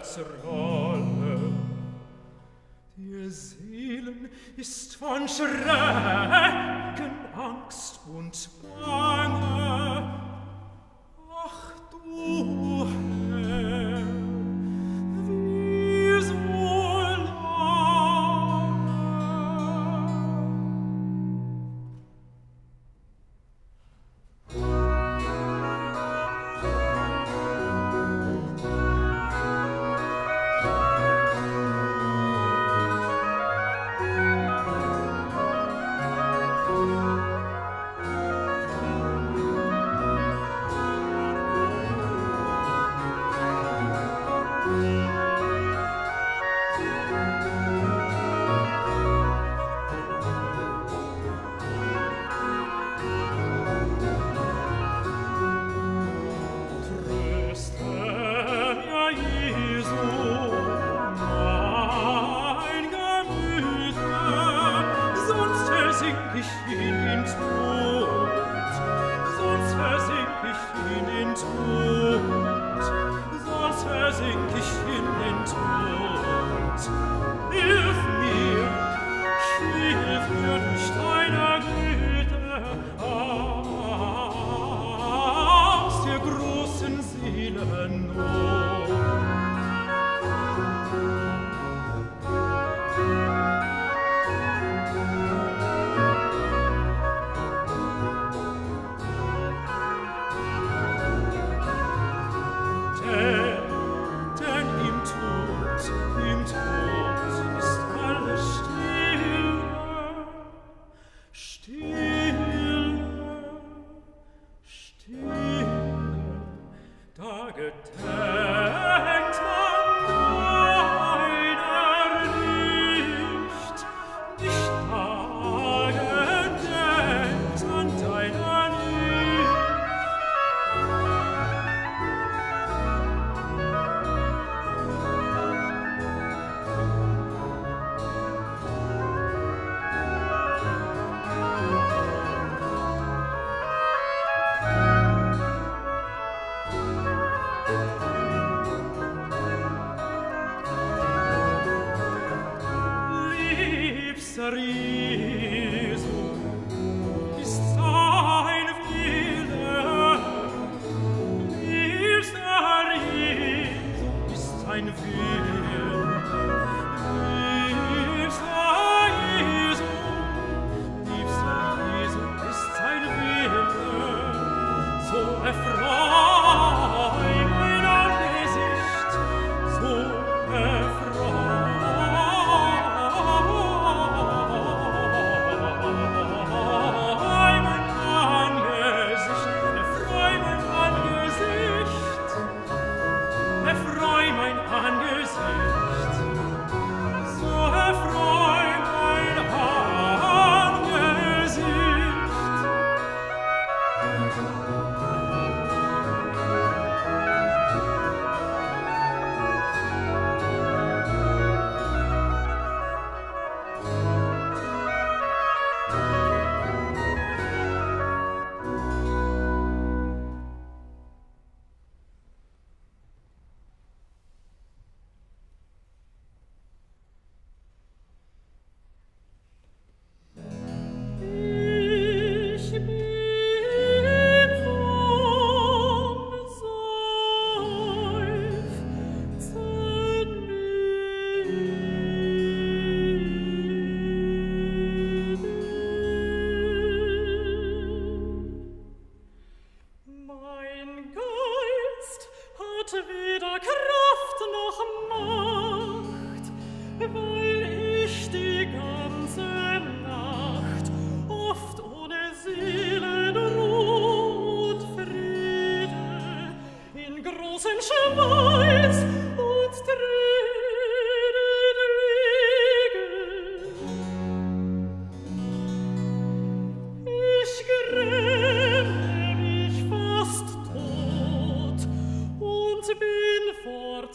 Erzerrolle. Die Seelen ist von Schrecken, Angst und Bangen, marina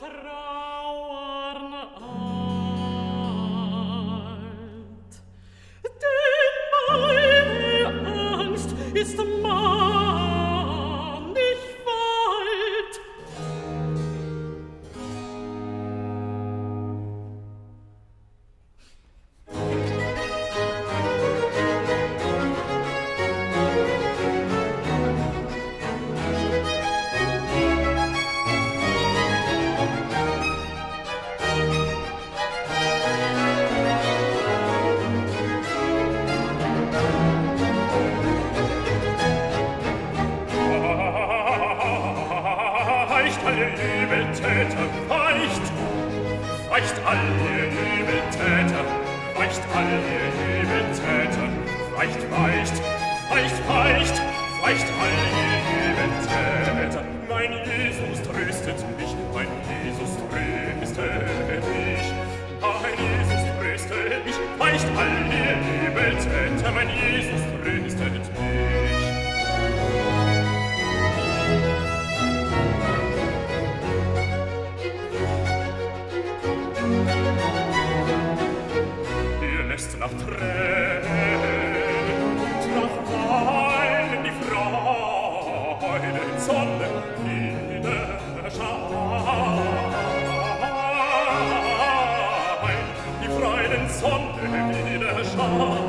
potrà reicht all die Liebenzentren, Jesus Oh.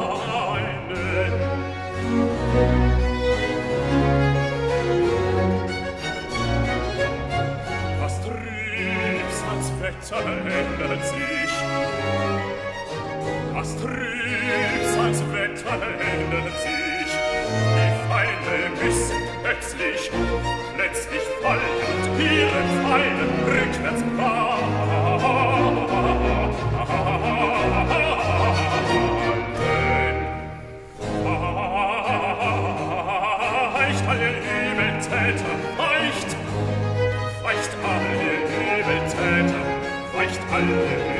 alle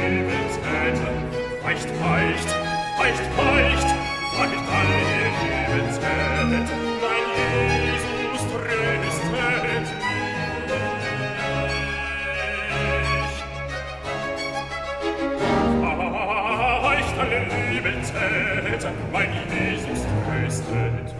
Lebensräte. Weicht, weicht, weicht, weicht, weicht alle Lebensräte. Dein Jesus tröstet mich. Ah, weicht alle Lebensräte. Mein Jesus tröstet